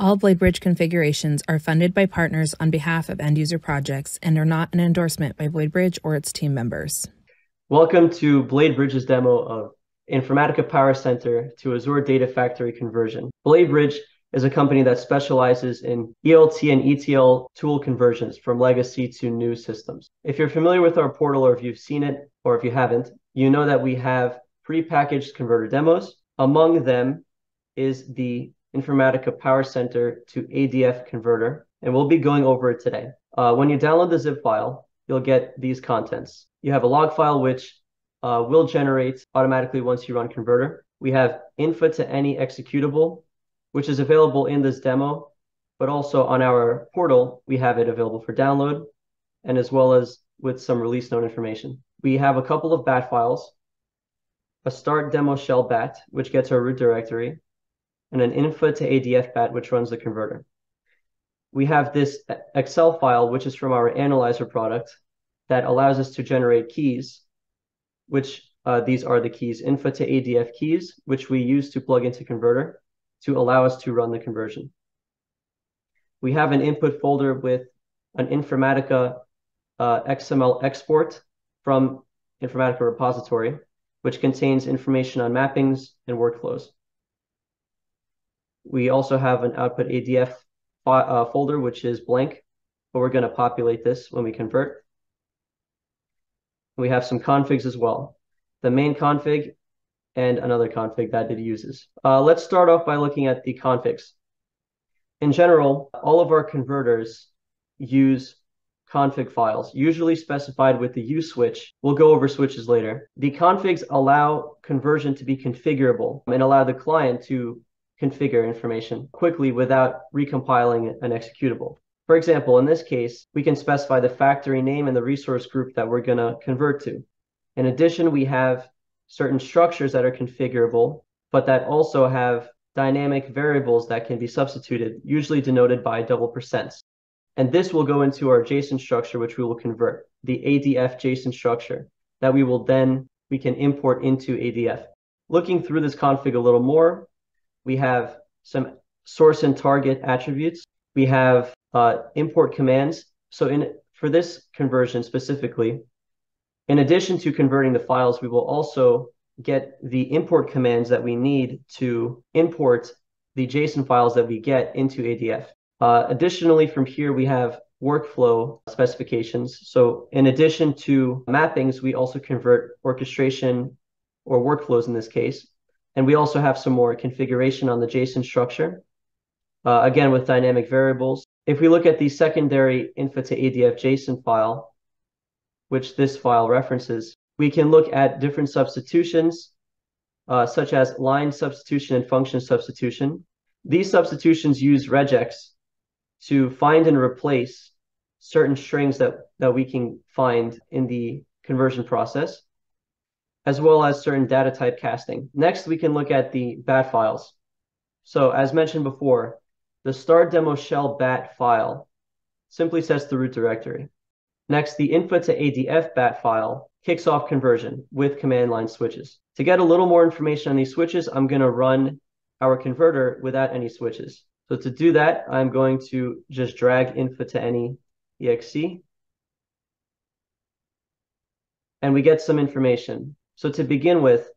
All BladeBridge configurations are funded by partners on behalf of end user projects and are not an endorsement by BladeBridge or its team members. Welcome to BladeBridge's demo of Informatica Power Center to Azure Data Factory conversion. BladeBridge is a company that specializes in ELT and ETL tool conversions from legacy to new systems. If you're familiar with our portal or if you've seen it or if you haven't, you know that we have pre-packaged converter demos. Among them is the Informatica Power Center to ADF converter, and we'll be going over it today. Uh, when you download the zip file, you'll get these contents. You have a log file which uh, will generate automatically once you run converter. We have info to any executable, which is available in this demo, but also on our portal, we have it available for download, and as well as with some release note information. We have a couple of bat files, a start demo shell bat, which gets our root directory, and an info to ADF bat, which runs the converter. We have this Excel file, which is from our analyzer product that allows us to generate keys, which uh, these are the keys, info to ADF keys, which we use to plug into converter to allow us to run the conversion. We have an input folder with an Informatica uh, XML export from Informatica repository, which contains information on mappings and workflows. We also have an output ADF uh, folder, which is blank, but we're going to populate this when we convert. We have some configs as well. The main config and another config that it uses. Uh, let's start off by looking at the configs. In general, all of our converters use config files, usually specified with the U switch. We'll go over switches later. The configs allow conversion to be configurable and allow the client to configure information quickly without recompiling an executable. For example, in this case, we can specify the factory name and the resource group that we're going to convert to. In addition, we have certain structures that are configurable, but that also have dynamic variables that can be substituted, usually denoted by double percents. And this will go into our JSON structure, which we will convert, the ADF JSON structure that we will then, we can import into ADF. Looking through this config a little more, we have some source and target attributes. We have uh, import commands. So in for this conversion specifically, in addition to converting the files, we will also get the import commands that we need to import the JSON files that we get into ADF. Uh, additionally, from here, we have workflow specifications. So in addition to mappings, we also convert orchestration or workflows in this case. And we also have some more configuration on the JSON structure, uh, again, with dynamic variables. If we look at the secondary info to ADF JSON file, which this file references, we can look at different substitutions, uh, such as line substitution and function substitution. These substitutions use regex to find and replace certain strings that, that we can find in the conversion process as well as certain data type casting. Next, we can look at the bat files. So as mentioned before, the start demo shell bat file simply sets the root directory. Next, the input to ADF bat file kicks off conversion with command line switches. To get a little more information on these switches, I'm going to run our converter without any switches. So to do that, I'm going to just drag input to any exe. And we get some information. So to begin with,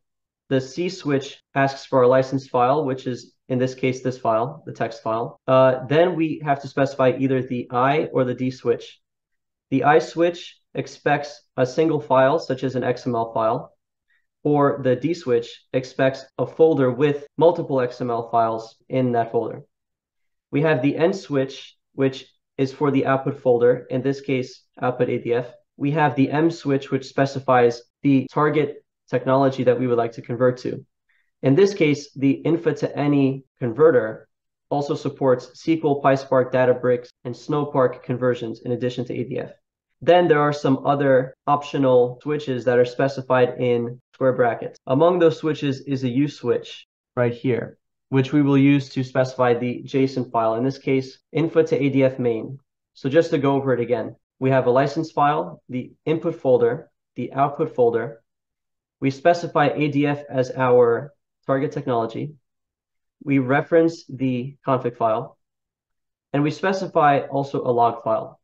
the C switch asks for a license file, which is in this case, this file, the text file. Uh, then we have to specify either the I or the D switch. The I switch expects a single file, such as an XML file, or the D switch expects a folder with multiple XML files in that folder. We have the N switch, which is for the output folder, in this case, output ADF. We have the M switch, which specifies the target technology that we would like to convert to. In this case, the info to any converter also supports SQL, PySpark, Databricks, and Snowpark conversions in addition to ADF. Then there are some other optional switches that are specified in square brackets. Among those switches is a U switch right here, which we will use to specify the JSON file. In this case, info to ADF main. So just to go over it again, we have a license file, the input folder, the output folder, we specify ADF as our target technology. We reference the config file. And we specify also a log file.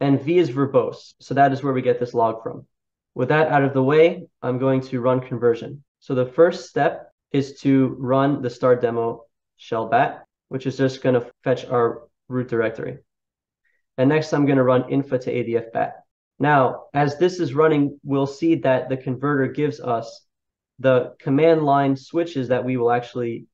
And v is verbose, so that is where we get this log from. With that out of the way, I'm going to run conversion. So the first step is to run the start demo shell bat, which is just going to fetch our root directory. And next, I'm going to run info to adf bat. Now, as this is running, we'll see that the converter gives us the command line switches that we will actually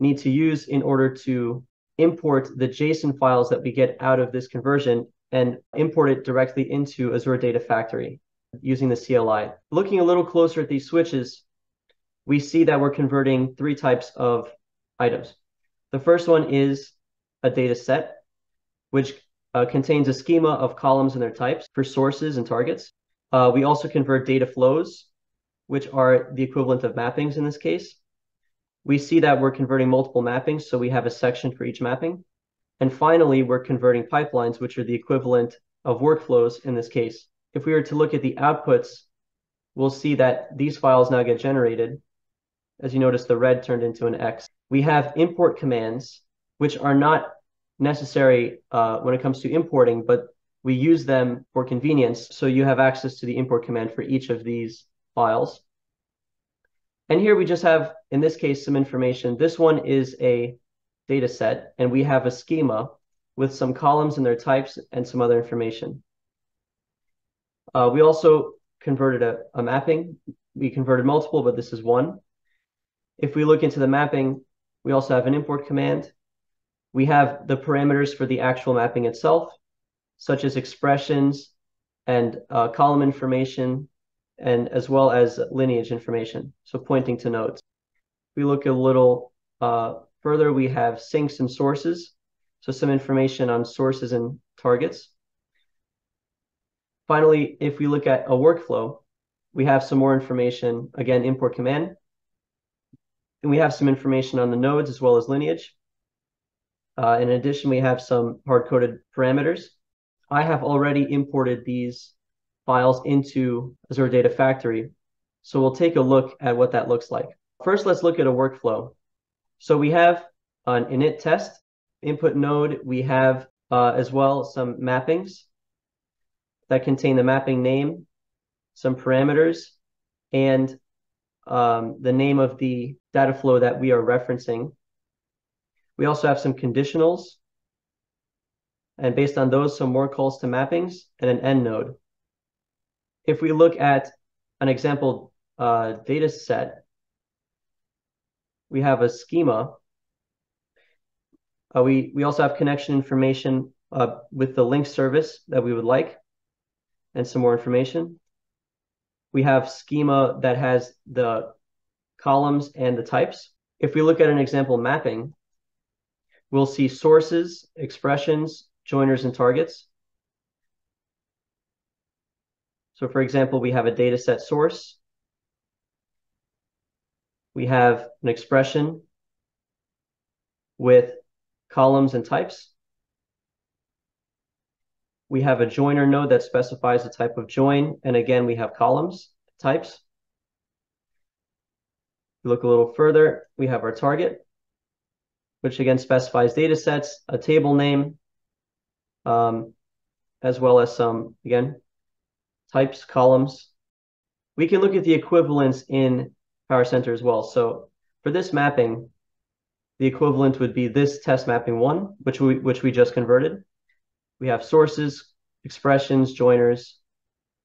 need to use in order to import the JSON files that we get out of this conversion and import it directly into Azure Data Factory using the CLI. Looking a little closer at these switches, we see that we're converting three types of items. The first one is a data set, which uh, contains a schema of columns and their types for sources and targets. Uh, we also convert data flows, which are the equivalent of mappings in this case. We see that we're converting multiple mappings, so we have a section for each mapping. And finally, we're converting pipelines, which are the equivalent of workflows in this case. If we were to look at the outputs, we'll see that these files now get generated. As you notice, the red turned into an X. We have import commands, which are not necessary uh, when it comes to importing, but we use them for convenience. So you have access to the import command for each of these files. And here we just have, in this case, some information. This one is a data set, and we have a schema with some columns and their types and some other information. Uh, we also converted a, a mapping. We converted multiple, but this is one. If we look into the mapping, we also have an import command. We have the parameters for the actual mapping itself, such as expressions and uh, column information, and as well as lineage information, so pointing to nodes. We look a little uh, further, we have sinks and sources, so some information on sources and targets. Finally, if we look at a workflow, we have some more information, again, import command. And we have some information on the nodes as well as lineage. Uh, in addition, we have some hard-coded parameters. I have already imported these files into Azure Data Factory. So we'll take a look at what that looks like. First, let's look at a workflow. So we have an init test input node. We have uh, as well some mappings that contain the mapping name, some parameters, and um, the name of the data flow that we are referencing. We also have some conditionals, and based on those, some more calls to mappings and an end node. If we look at an example uh, data set, we have a schema. Uh, we, we also have connection information uh, with the link service that we would like and some more information. We have schema that has the columns and the types. If we look at an example mapping, we'll see sources, expressions, joiners, and targets. So for example, we have a data set source. We have an expression with columns and types. We have a joiner node that specifies the type of join. And again, we have columns types. Look a little further, we have our target, which again specifies data sets, a table name, um, as well as some, again, types, columns. We can look at the equivalence in Power Center as well. So for this mapping, the equivalent would be this test mapping one, which we which we just converted. We have sources, expressions, joiners,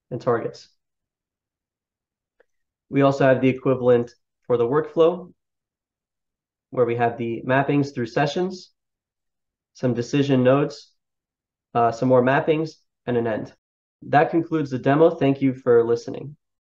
and targets. We also have the equivalent for the workflow, where we have the mappings through sessions, some decision nodes, uh, some more mappings, and an end. That concludes the demo. Thank you for listening.